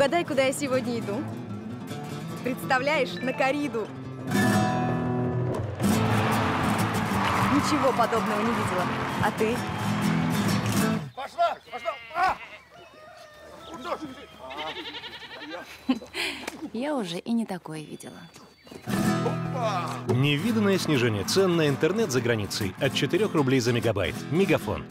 Угадай, куда я сегодня иду? Представляешь, на кориду. Ничего подобного не видела. А ты? Пошла! Пошла! А! Куда же ты? Я уже и не такое видела. Невиданное снижение цен на интернет за границей от 4 рублей за мегабайт. Мегафон.